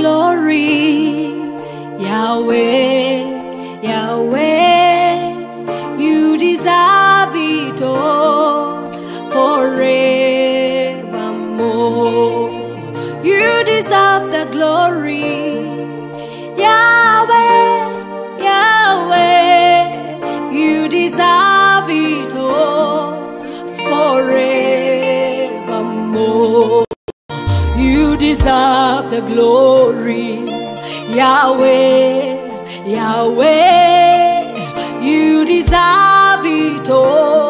glory, Yahweh. glory. Yahweh, Yahweh, you deserve it all.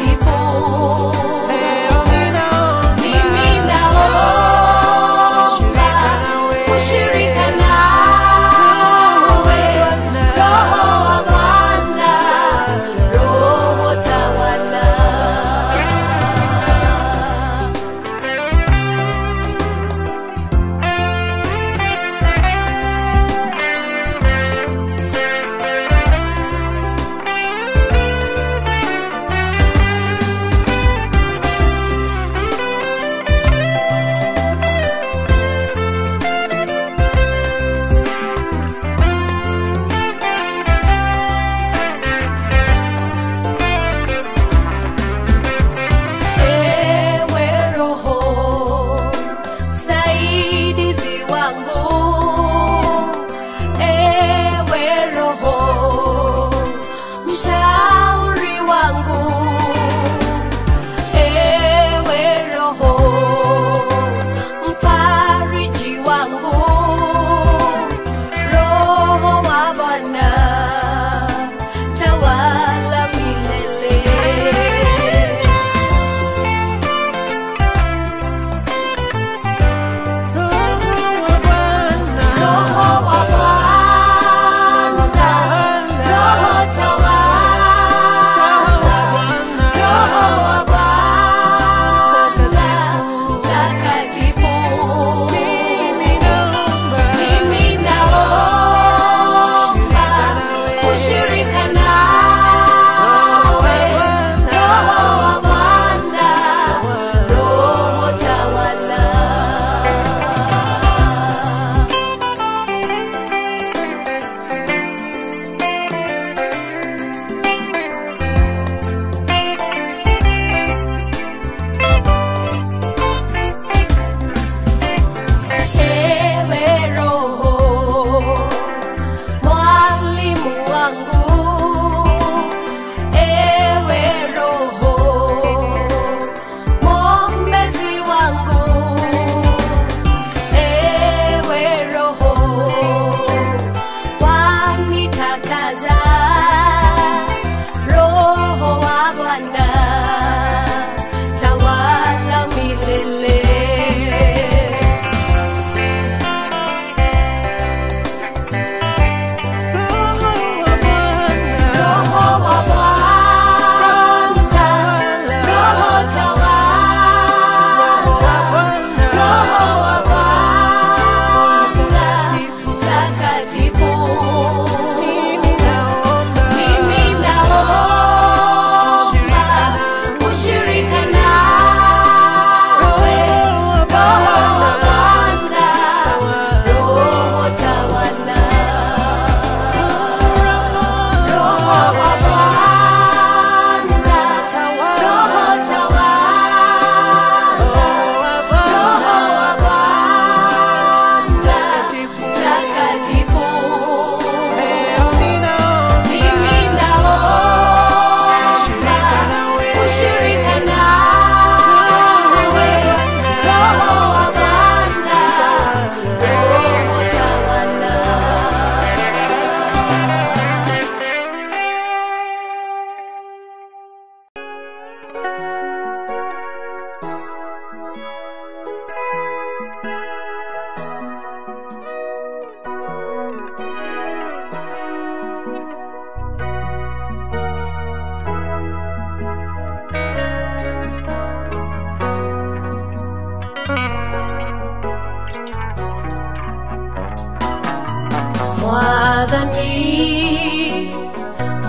24.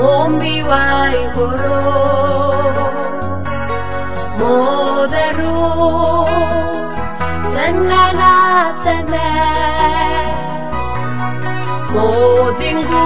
mombi wai goro moderu tanana mo modingu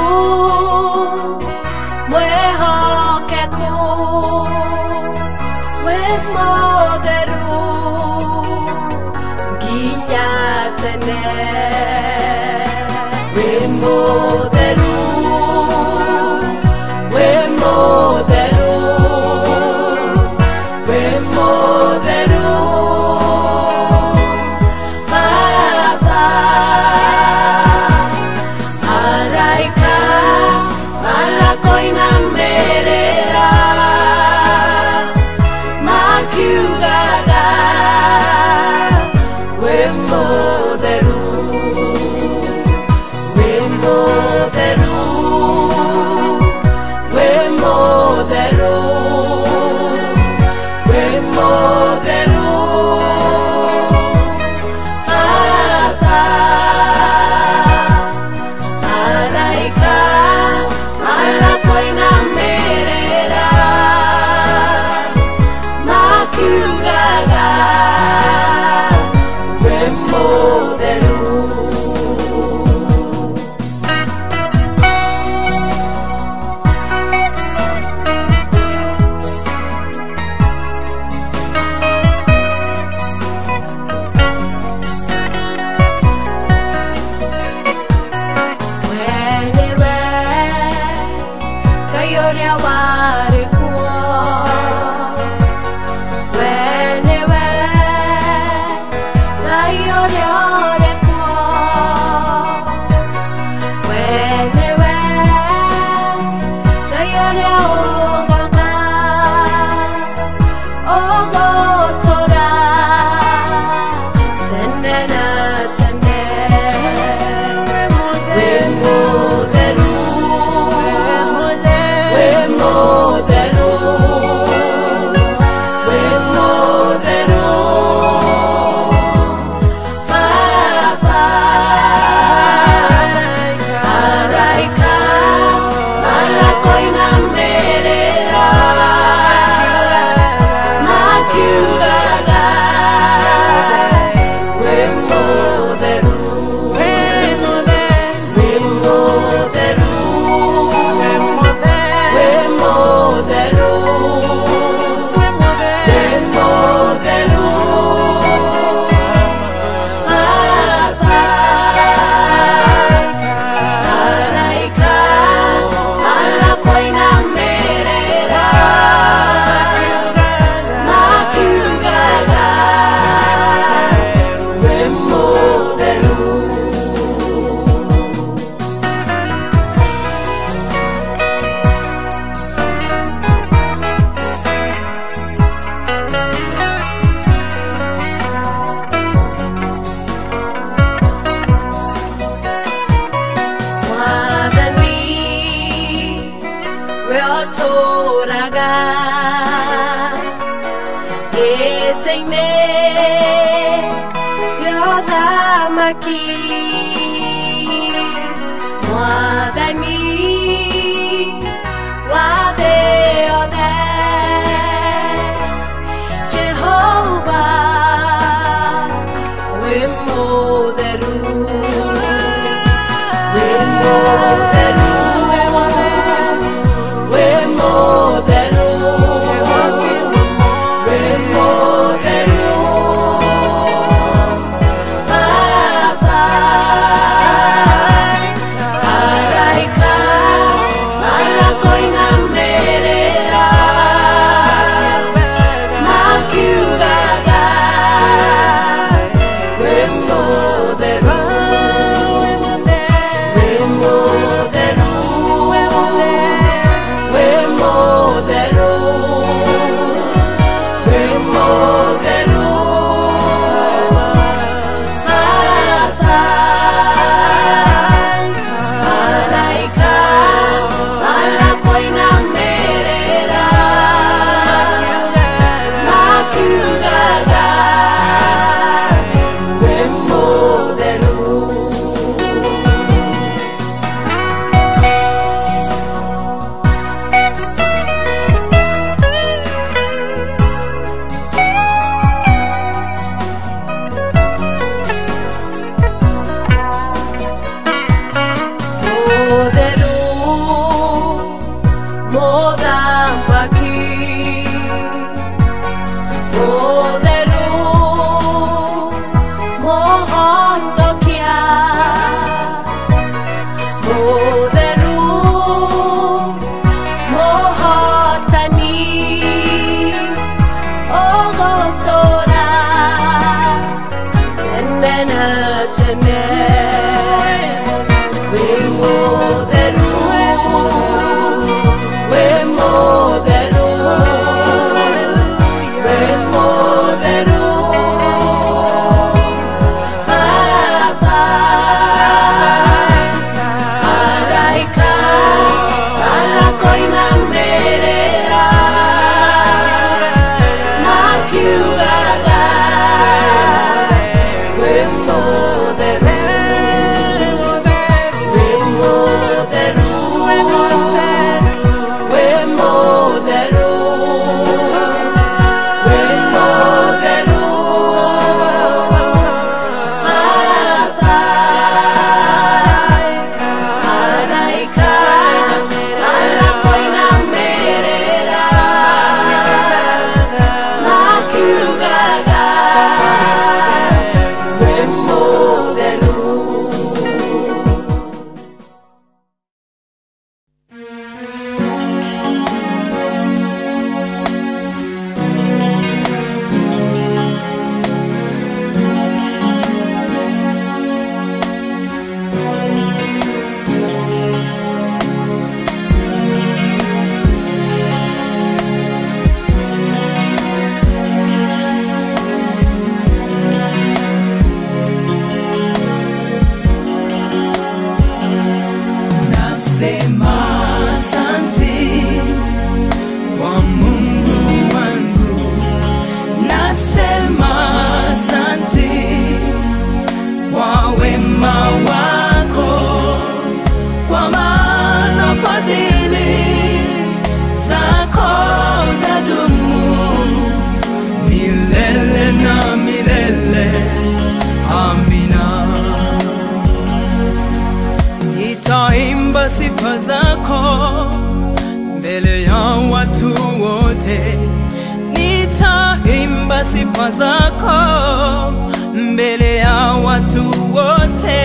watu wote,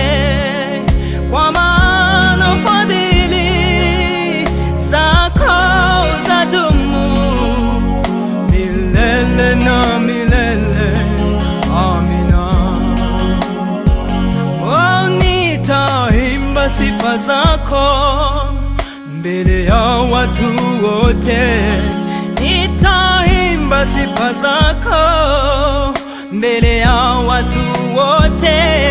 kwa maana fadhili zako zadumu milele na milele. Amina. Oh, nitaimba sifa zako mbele ya watu wote, nitaimba sifa zako mbele ya watu wote,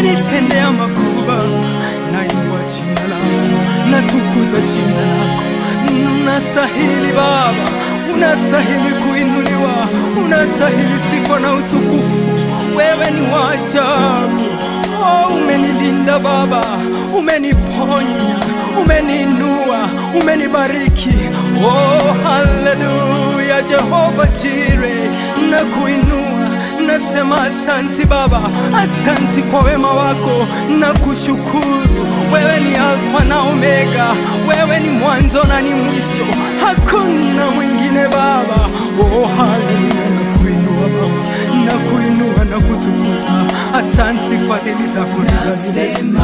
umenitendea makubwa. Nainua jina lako, natukuza jina lako, unastahili Baba, unastahili kuinuliwa, unastahili sifa na utukufu. Wewe ni wa. Oh, umenilinda Baba, umeniponya, umeniinua, umenibariki. Oh, haleluya, Jehova Jire, nakuinua nasema asanti Baba, asanti kwa wema wako, na kushukuru. Wewe ni Alfa na Omega, wewe ni mwanzo na ni mwisho, hakuna mwingine Baba. Oh, haleluya, nakuinua Baba, nakuinua na kutukuza. Asanti, kwa fadhili zako ni za milele.